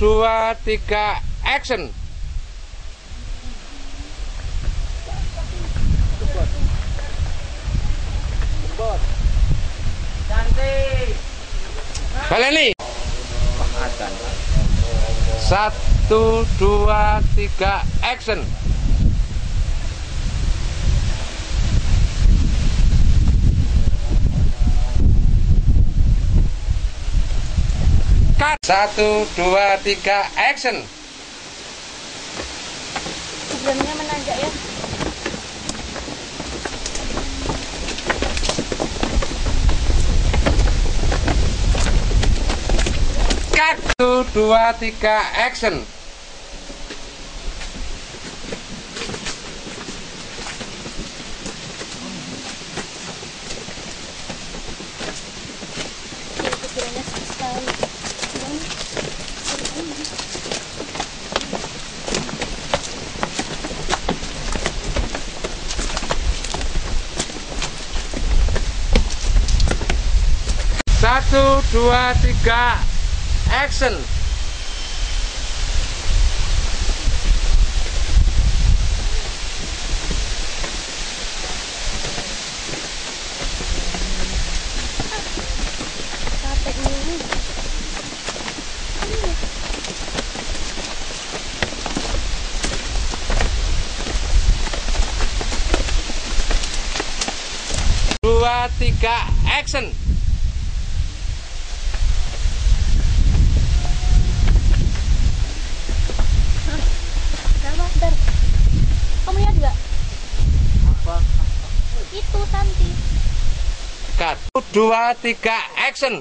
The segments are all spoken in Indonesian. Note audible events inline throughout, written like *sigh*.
dua, tiga, action. Baleni. Satu, dua, tiga, action. Satu, dua, tiga, action. Sebelumnya menanjak ya. Cut. Satu, dua, tiga, action. Dua, tiga, action. Dua, tiga, action. Kenapa? Bentar. Kamu lihat nggak? Apa? Itu Santi. Cut. Satu, dua, tiga, action.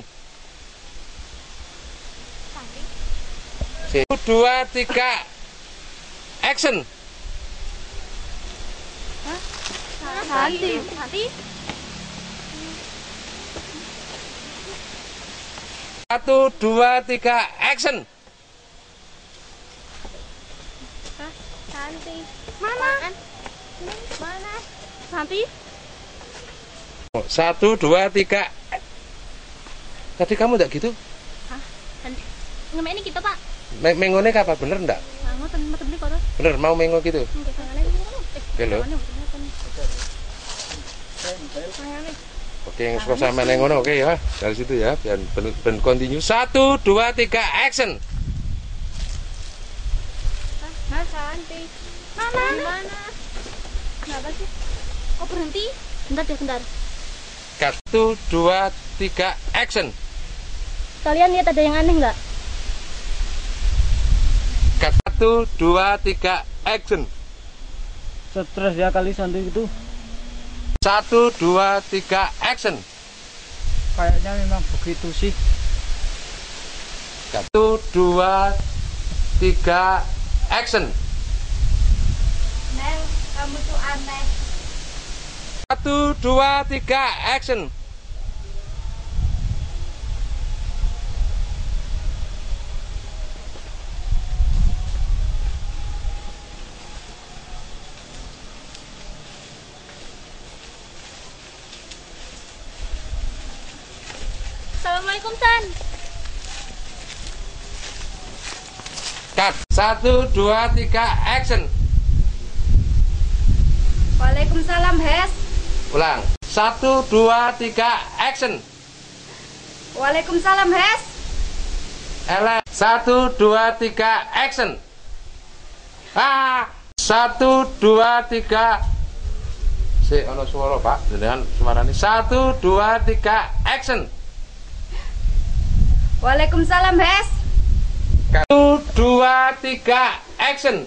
Satu, dua, tiga, action. Santi. Santi. Satu, dua, tiga, action. Santi. Mana? Mana? Santi. Satu, dua, tiga. Tadi kamu enggak gitu? Santi. Ngemek ini kita pak. Me- Mengone apa? Bener enggak? Kotor. Bener, mau mengo gitu? Oke, gitu. Oke, yang suka sama nengono, oke ya. Dari situ ya, biar ben, ben continue. Satu, dua, tiga, action. Mas Santi. Mana? Mana? Kenapa sih? Kok berhenti? Bentar deh, bentar. Satu, dua, tiga, action. Kalian lihat ada yang aneh nggak? Satu, dua, tiga, action. Stres ya kali Santi itu. Satu, dua, tiga, action. Kayaknya memang begitu sih. Satu, dua, tiga, action. Neng, kamu tuh aneh. Satu, dua, tiga, action. Assalamualaikum San. Cut. Satu, dua, tiga, action. Waalaikumsalam Hes. Ulang. Satu, dua, tiga, action. Waalaikumsalam Hes. Ellen. Satu, dua, tiga, action. Ah, satu, dua, tiga. Si, ono suara pak, dengan suaranya. Satu, dua, tiga, action. Waalaikumsalam Hes. Satu, dua, tiga, action.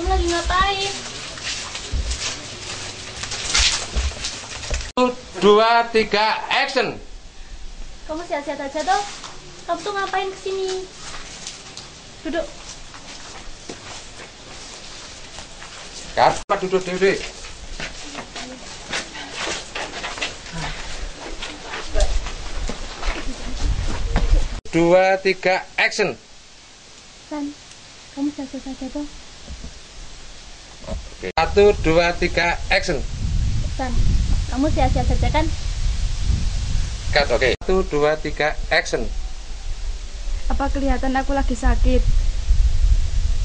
Kamu lagi ngapain? Dua, tiga, action. Kamu sehat-sehat aja toh? Kamu tuh ngapain ke sini? Duduk. Pak, duduk, duduk. Dua, tiga, action. San, kamu sehat-sehat aja toh? Oke. Satu, dua, tiga, action. San, kamu sehat-sehat saja kan? Cut, oke. Satu, dua, tiga, action. Apa kelihatan aku lagi sakit?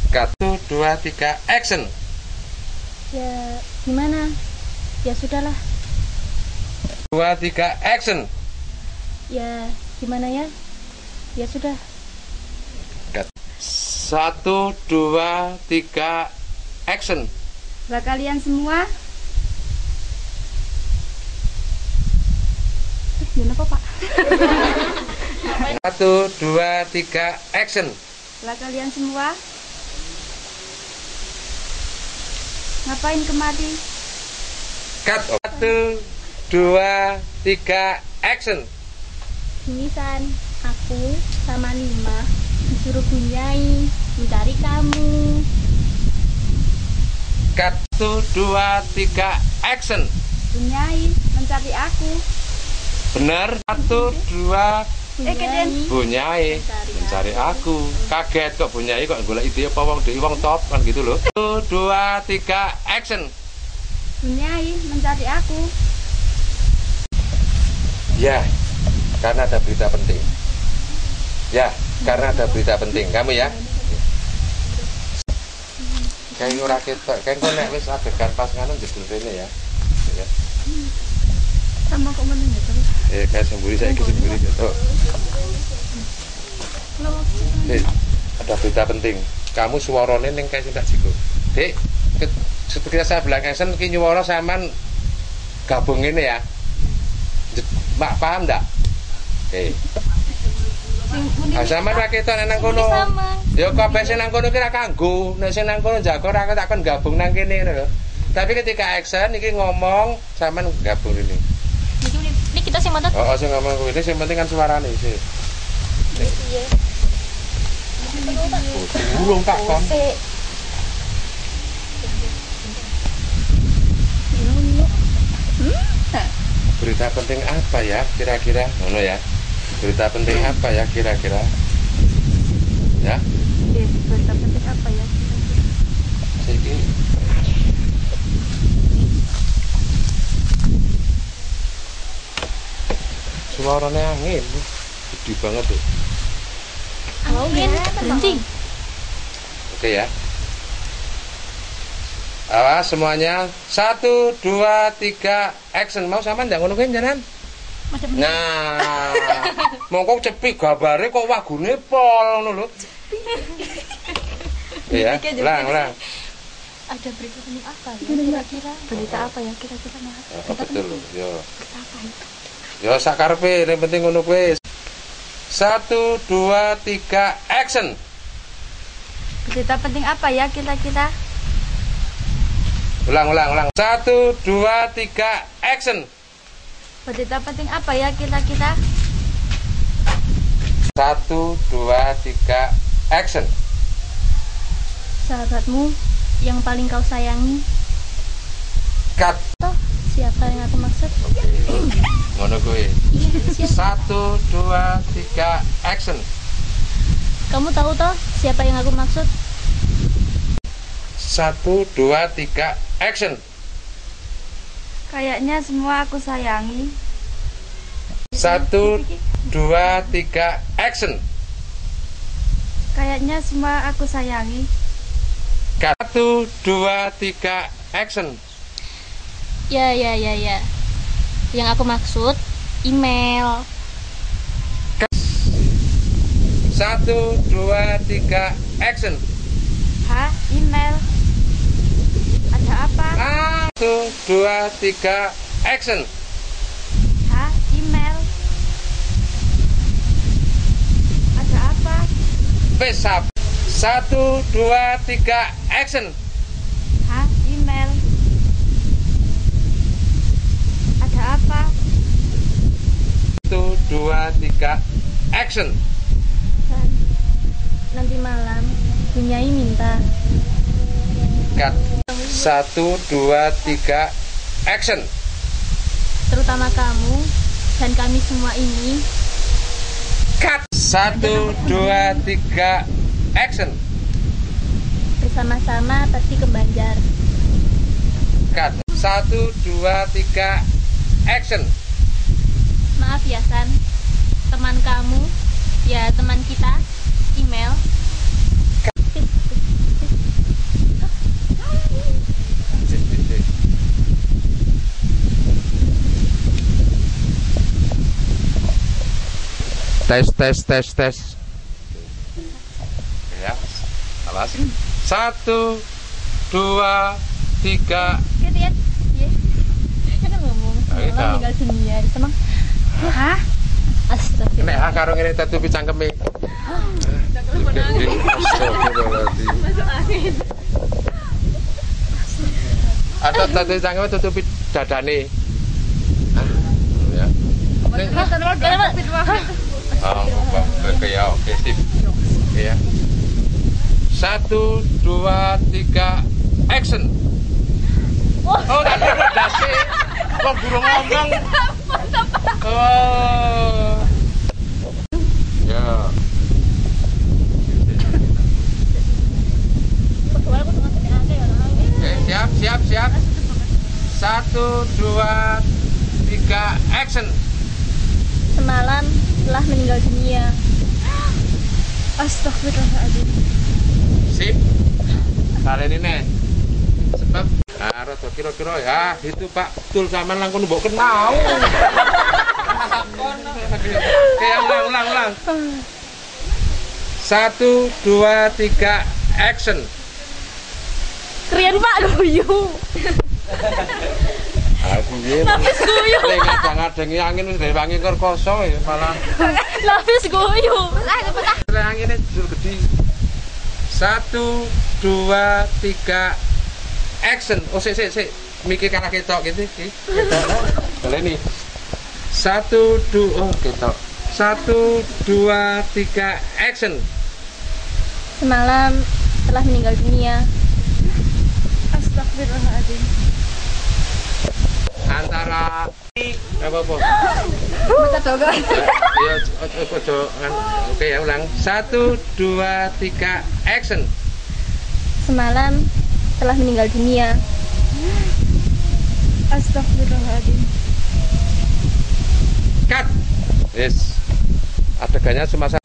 Cut. Satu, dua, tiga, action. Ya, gimana? Ya sudahlah. Dua, tiga, action. Ya, gimana ya? Ya sudah. Cut. Satu, dua, tiga, action. Lah kalian semua? Eh, Gimana Pak? Satu, dua, tiga, action. Lah kalian semua? Ngapain kemari? Cut. Satu, dua, tiga, action. Ini San, aku sama Nima disuruh Bunyai mencari kamu. Satu, dua, tiga, action. Bunyai mencari aku. Benar. Satu, dua, Bunyai. bunyai mencari aku. Kaget kok bunyai kok golek ide apa wong dhewe wong top kan gitu loh. Satu, dua, tiga, action. Bunyai mencari aku. Ya, karena ada berita penting. Ya, karena ada berita penting. Kamu ya. Kayak ora ketok, kayak kok nek wis adegan pas ngono jedul rene ya. Ya. Sama kok meneng ya, Eh, kayak semburi saya semburi gitu. Eh, ada berita penting. Kamu suarane ning kayak tidak jigo. Dek, seperti saya bilang Esen ki nyuwara sampean gabung ini ya. Mbak paham enggak? Oke. Ah, sampean ra ketok nang kono. Sama. Ya kabeh sing nang kono ki ra kanggo. Nek sing nang kono jago ra takon gabung nang kene ngono lho. Tapi ketika action iki ngomong sampean gabung ini. Ini kita sih mantan. Oh, oh sing ngomong kuwi ini sing penting kan suarane sih. Iya. Burung tak kon. Berita penting apa ya kira-kira? Ngono ya. Berita penting apa ya kira-kira? Ya, Eh, berita penting apa ya? iki Suaranya angin, gede banget tuh. Angin berhenti. Oke ya. Awas semuanya. Satu, dua, tiga, action. Mau sama ngono kuwi jalan? Nah, *laughs* mongko cepi gambare kok wagune pol ngono lho. Iya, ulang, ulang. ada berita penting apa ya? Kira-kira berita apa ya? Kira-kira mah. Oh, betul lho. Yo. Apa ya? Yo sakarepe, yang penting ngono kuwi. Satu, dua, tiga, action. Berita penting apa ya kira-kira? Ulang, ulang, ulang. Satu, dua, tiga, action. Berita penting apa ya kira-kira? Satu, dua, tiga, action. Sahabatmu yang paling kau sayangi. Cut. Toh, siapa yang aku maksud? Ngono kuwi. Iya? Satu, dua, tiga, action. Kamu tahu toh siapa yang aku maksud? Satu, dua, tiga, action. Kayaknya semua aku sayangi. Satu, dua, tiga, action. Kayaknya semua aku sayangi. Satu, dua, tiga, action. Ya, ya, ya, ya. Yang aku maksud email. Satu, dua, tiga, action. Hah? Email? Ada apa? Satu, dua, tiga, action. Hah? Email? Ada apa? Pesap. Satu, dua, tiga, action. Hah? Email? Ada apa? Satu, dua, tiga, action. Dan nanti malam Bunyai minta Cut. Satu, dua, tiga, action. terutama kamu dan kami semua ini Cut. Satu, dua, tiga, action. bersama-sama pergi ke Banjar. Cut. Satu, dua, tiga, action. Maaf ya San, teman kamu, ya teman kita, email. Tes, tes, tes, tes. Ya, awas. Satu, dua, tiga. Gitu ya? Kan ngomong, dunia. Hah? Astagfirullah. Nek ah karo ngene cangkeme. Atau tutupi cangkeme tutupi dadane. Ah, Ya. Oke ya, oke sip. Iya. Satu, dua, tiga, action. Oh, tadi udah dasi. Kok burung ngomong? Oh. Ya. Oke, siap, siap, siap. Satu, dua, tiga, action. Semalam telah meninggal dunia. Astagfirullahaladzim. Sip. Kali ini. Sebab Nah, rada kira-kira ya itu Pak betul sama langkon mbok kenal. *laughs* Oke, ulang, ulang, ulang. Satu, dua, tiga, action. Kerian Pak guyu. *laughs* Piye? Lapis guyu. Ngadang-adangi angin wis ya malah. *laughs* Lapis guyu. Lek angine jujur gede. Satu, dua, tiga, action. Oh, sik sik sik. Mikir karena ketok gitu, iki. Ketok. Boleh nih. Satu, dua, oh ketok. Satu, dua, tiga, action. Semalam telah meninggal dunia. Astagfirullahaladzim. Antara apa. Ya, ojo ojo Oke ya ulang. Satu, dua, tiga, action. Semalam telah meninggal dunia. Astagfirullahaladzim. Cut. Yes. Adegannya semasa